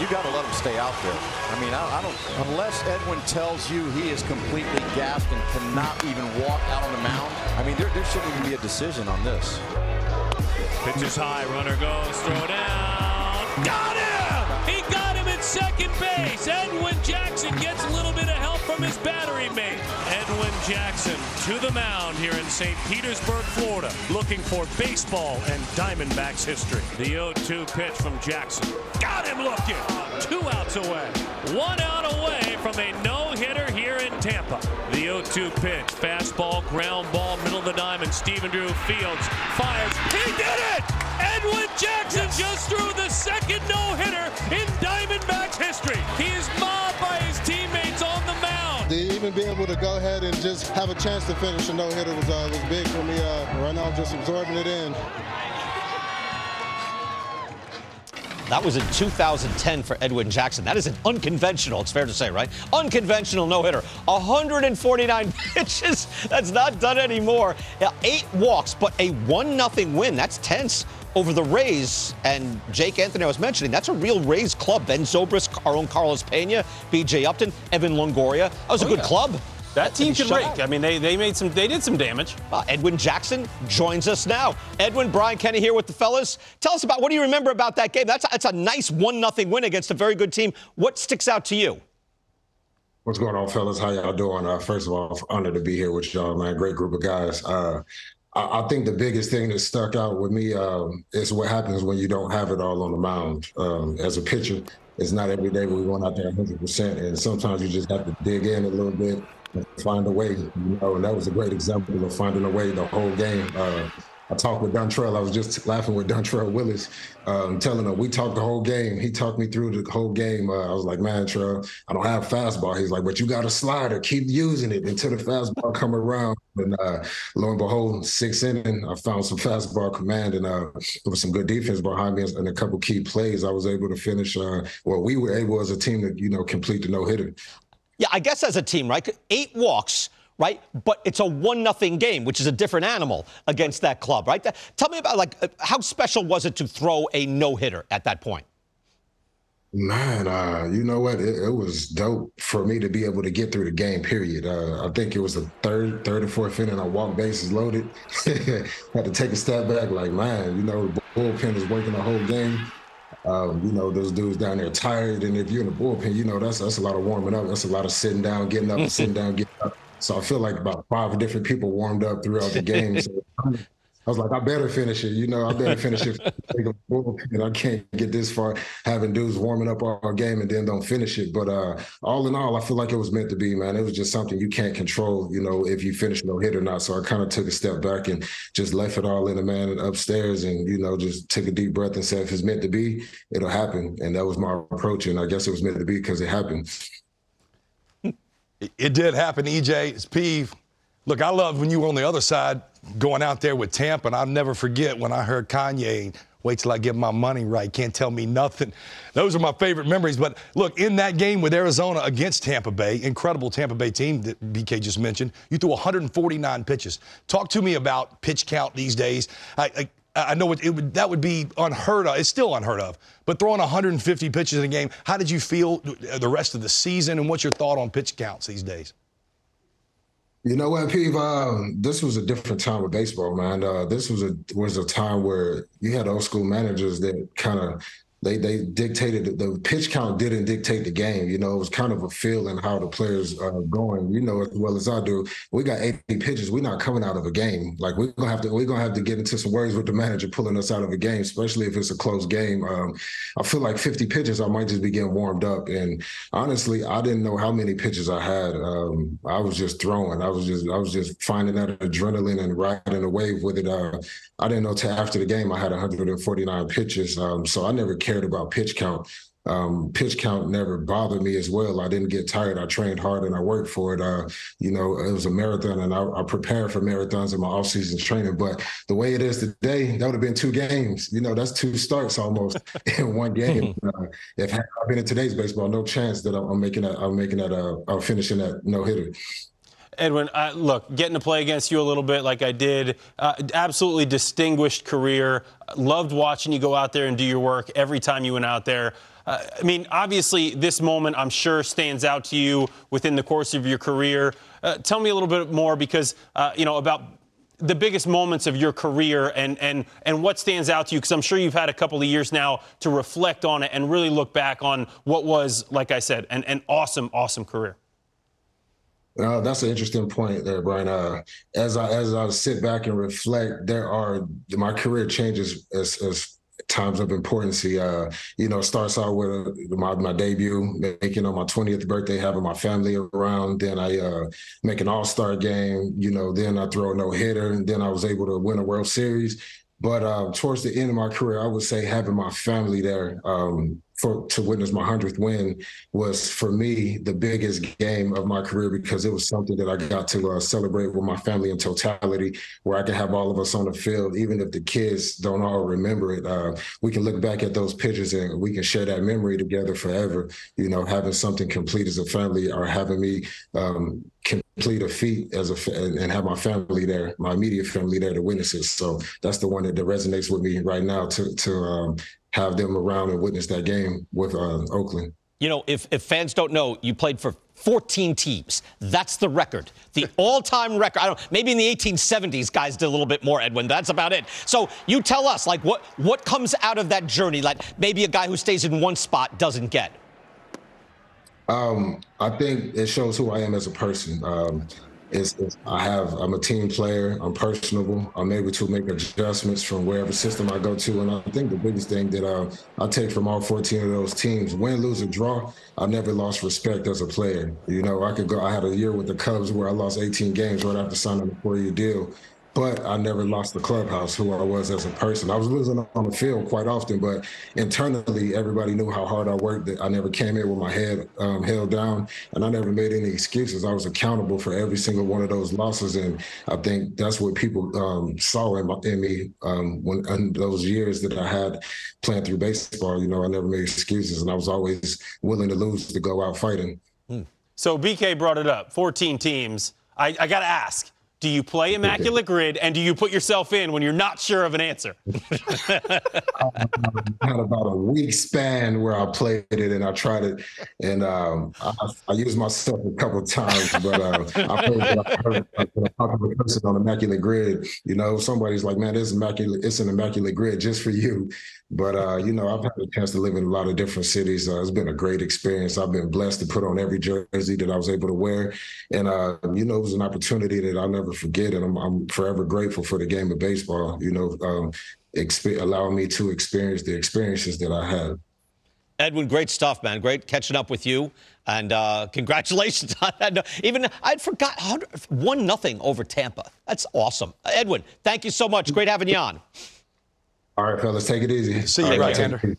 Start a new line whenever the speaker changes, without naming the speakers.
You got to let him stay out there. I mean, I, I, don't unless Edwin tells you he is completely gassed and cannot even walk out on the mound. I mean, there, there shouldn't even be a decision on this.
Pitches high, runner goes, throw down. Got him! He got him at second base. Edwin Jackson gets a little bit of help from his battery mate. Edwin Jackson to the mound here in St. Petersburg, Florida, looking for baseball and Diamondbacks history. The 0-2 pitch from Jackson. Got him looking. Two outs away. One out away from a no-hitter here in Tampa. The 0-2 pitch. Fastball, ground ball, middle of the diamond. Stephen Drew Fields fires. He did it! Edwin Jackson yes. just threw the second no-hitter in Diamondbacks history. He is mobbed
even be able to go ahead and just have a chance to finish a no-hitter was, uh, was big for me. Uh, right now, just absorbing it in.
That was in 2010 for Edwin Jackson. That is an unconventional, it's fair to say, right? Unconventional no hitter. 149 pitches. That's not done anymore. Eight walks, but a 1 0 win. That's tense over the Rays. And Jake Anthony, I was mentioning, that's a real Rays club. Ben Zobrist, our own Carlos Pena, BJ Upton, Evan Longoria. That was oh, a good yeah. club.
That team can rake. I mean, they, they made some they did some damage.
Uh, Edwin Jackson joins us now. Edwin, Brian Kenny here with the fellas. Tell us about what do you remember about that game? That's a, that's a nice one nothing win against a very good team. What sticks out to you?
What's going on, fellas? How y'all doing? Uh, first of all, honored to be here with y'all, man. Great group of guys. Uh, I, think the biggest thing that stuck out with me um, is what happens when you don't have it all on the mound. Um, as a pitcher, it's not every day we're going out there 100%, and sometimes you just have to dig in a little bit and find a way. You know, and that was a great example of finding a way the whole game. Uh, I talked with Dontrelle. I was just laughing with Dontrelle Willis, um, telling him we talked the whole game. He talked me through the whole game. Uh, I was like, man, Trell, I don't have fastball. He's like, but you got a slider. Keep using it until the fastball come around. And uh, lo and behold, six inning, I found some fastball command and uh, there was some good defense behind me and a couple key plays. I was able to finish. Uh, well, we were able as a team to you know complete the no hitter.
Yeah, I guess as a team, right? Eight walks, right? But it's a one nothing game, which is a different animal against that club, right? Tell me about like uh, how special was it to throw a no hitter at that point?
Man, uh, you know what? It, it, was dope for me to be able to get through the game. Period. Uh, I think it was the third, third or fourth inning. I walked bases loaded. Had to take a step back. Like, man, you know, the bullpen is working the whole game. Um, you know, those dudes down there tired, and if you're in the bullpen, you know that's that's a lot of warming up. That's a lot of sitting down, getting up, sitting down, getting up. So I feel like about five different people warmed up throughout the game. So I was like, I better finish it. You know, I better finish it. and I can't get this far having dudes warming up our game and then don't finish it. But uh, all in all, I feel like it was meant to be, man. It was just something you can't control, you know, if you finish no hit or not. So I kind of took a step back and just left it all in the man upstairs and, you know, just took a deep breath and said, if it's meant to be, it'll happen. And that was my approach. And I guess it was meant to be because it happened.
It did happen, EJ. It's Peeve. Look, I love when you were on the other side going out there with Tampa, and I'll never forget when I heard Kanye. Wait till I get my money right. Can't tell me nothing. Those are my favorite memories. But look, in that game with Arizona against Tampa Bay, incredible Tampa Bay team that BK just mentioned, you threw 149 pitches. Talk to me about pitch count these days. I, I, I know it, it would, that would be unheard of. It's still unheard of. But throwing 150 pitches in a game, how did you feel the rest of the season, and what's your thought on pitch counts these days?
You know what, Pete? Uh, this was a different time of baseball, man. Uh, this was a was a time where you had old school managers that kind of they they dictated the pitch count didn't dictate the game. You know, it was kind of a feel and how the players are going. You know as well as I do. We got 80 pitches. We're not coming out of a game. Like we're gonna have to we're gonna have to get into some worries with the manager pulling us out of a game, especially if it's a close game. Um, I feel like 50 pitches, I might just be getting warmed up. And honestly, I didn't know how many pitches I had. Um, I was just throwing. I was just I was just finding that adrenaline and riding a wave with it. Uh, I didn't know till after the game I had 149 pitches. Um, so I never cared about pitch count. Um, pitch count never bothered me as well. I didn't get tired. I trained hard and I worked for it. Uh, you know, it was a marathon and I, I prepared for marathons in my off season training. But the way it is today, that would have been two games. You know, that's two starts almost in one game. Uh, if I've been in today's baseball, no chance that I'm, I'm making that. I'm making that. Uh, I'm finishing that no hitter.
Edwin, uh, look, getting to play against you a little bit like I did, uh, absolutely distinguished career. Loved watching you go out there and do your work every time you went out there. uh, I mean, obviously, this moment I'm sure stands out to you within the course of your career. Uh, tell me a little bit more because uh, you know about the biggest moments of your career and and and what stands out to you because I'm sure you've had a couple of years now to reflect on it and really look back on what was, like I said, an, an awesome, awesome career.
Uh, that's an interesting point there, Brian. Uh, as I as I sit back and reflect, there are my career changes as, as times of importance. Uh, you know, starts out with uh, my, my debut, making on my 20th birthday, having my family around. Then I uh, make an All Star game. You know, then I throw a no hitter, and then I was able to win a World Series. But uh, towards the end of my career, I would say having my family there um, for to witness my hundredth win was for me the biggest game of my career because it was something that I got to uh, celebrate with my family in totality, where I can have all of us on the field, even if the kids don't all remember it. Uh, we can look back at those pictures and we can share that memory together forever. You know, having something complete as a family or having me um, complete a feat as a and have my family there, my immediate family there to witness it. So that's the one that, that resonates with me right now to to um, have them around and witness that game with uh, Oakland.
You know, if, if fans don't know, you played for 14 teams. That's the record. The all-time record. I don't maybe in the 1870s guys did a little bit more, Edwin. That's about it. So you tell us, like, what what comes out of that journey? Like maybe a guy who stays in one spot doesn't get.
Um, I think it shows who I am as a person. Um, it's, I have I'm a team player. I'm personable. I'm able to make adjustments from wherever system I go to. And I think the biggest thing that uh, I take from all 14 of those teams, win, lose, or draw, I never lost respect as a player. You know, I could go. I had a year with the Cubs where I lost 18 games right after signing a four-year deal but I never lost the clubhouse, who I was as a person. I was losing on the field quite often, but internally, everybody knew how hard I worked. That I never came in with my head um, held down, and I never made any excuses. I was accountable for every single one of those losses, and I think that's what people um, saw in, my, in me um, when in those years that I had playing through baseball. You know, I never made excuses, and I was always willing to lose to go out fighting.
So BK brought it up. 14 teams. I, I got to ask do you play Immaculate Grid and do you put yourself in when you're not sure of an answer?
I had about a week span where I played it and I tried it, and um, I, I, used myself a couple of times. But uh, I played a popular person on Immaculate Grid. You know, somebody's like, "Man, this immaculate. It's an Immaculate Grid just for you." But uh, you know, I've had a chance to live in a lot of different cities. Uh, it's been a great experience. I've been blessed to put on every jersey that I was able to wear, and uh, you know, it was an opportunity that I'll never forget, it. I'm, I'm forever grateful for the game of baseball. You know, um, exp- allowing me to experience the experiences that I had.
Edwin, great stuff, man. Great catching up with you, and uh, congratulations on that. Even I'd forgot one nothing over Tampa. That's awesome, Edwin. Thank you so much. Great having you on.
All right, fellas, take it easy.
See you, right-hander.